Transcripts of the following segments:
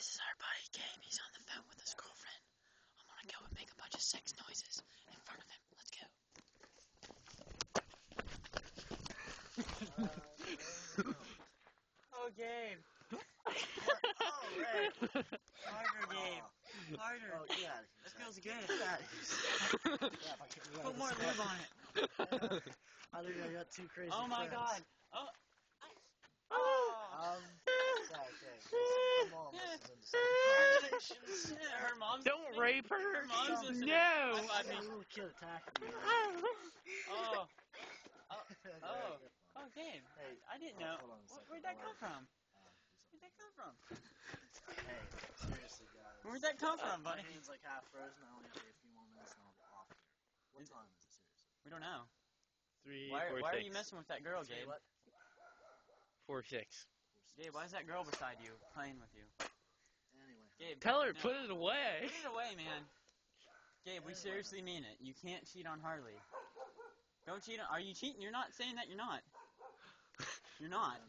This is our buddy Gabe. He's on the phone with his girlfriend. I'm gonna go and make a bunch of sex noises in front of him. Let's go. Oh, Gabe. oh, right. Harder, Gabe. Harder. Oh, get out of here. That feels good. Get out of here. Yeah, if I get you out Put more lube on it. Yeah. I think I got two crazy Oh my friends. god. Oh. I... Oh. Um, Her mom's Don't rape her. Her mom's listening. No. I- I I got a mean, little kid attacking me. oh. Oh. Oh. Oh, Gabe. Hey, I didn't know. hold on a second. Where'd that come from? Um, Where'd that come from? Hey, seriously, guys. Where'd that come from, My buddy? hand's like half frozen. I only have a few more minutes and I'll be off here. What time is it, seriously? We don't know. Three, Why, four, why are you messing with that girl, Tell Gabe? Four, six. Gabe, why is that girl beside you playing with you? Anyway. Gabe, Tell her, no. put it away. Put it away, man. Gabe, we seriously mean it. You can't cheat on Harley. Don't cheat on. Are you cheating? You're not saying that you're not. You're not.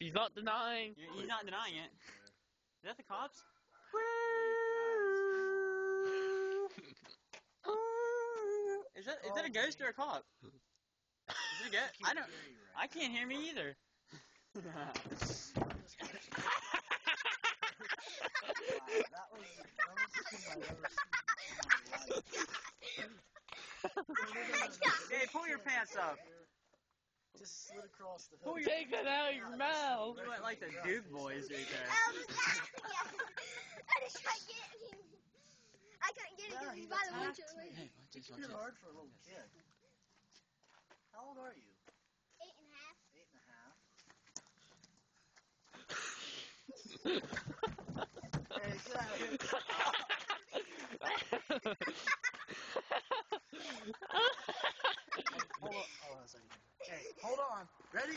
He's not denying. You're, you're not denying it. Is that the cops? Is that is that a ghost or a cop? Is it a ghost? I don't. I can't hear me either. Wow, that was that was the thing I've ever seen in my life. hey, pull your pants up. Just slid across the Pull hood. Take that out of your mouth. You went like the Duke boys right there. Um, I just tried getting him. I couldn't get it because he's by the attacked window. me. Hey, watch this, It's watch pretty this. hard for a little kid. How old are you? Eight and a half. Eight and a half. Hey, get out of here. Hold on. Hold on a second. Hey, hold on. Ready?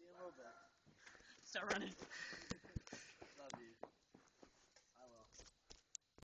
a little bit. Start running.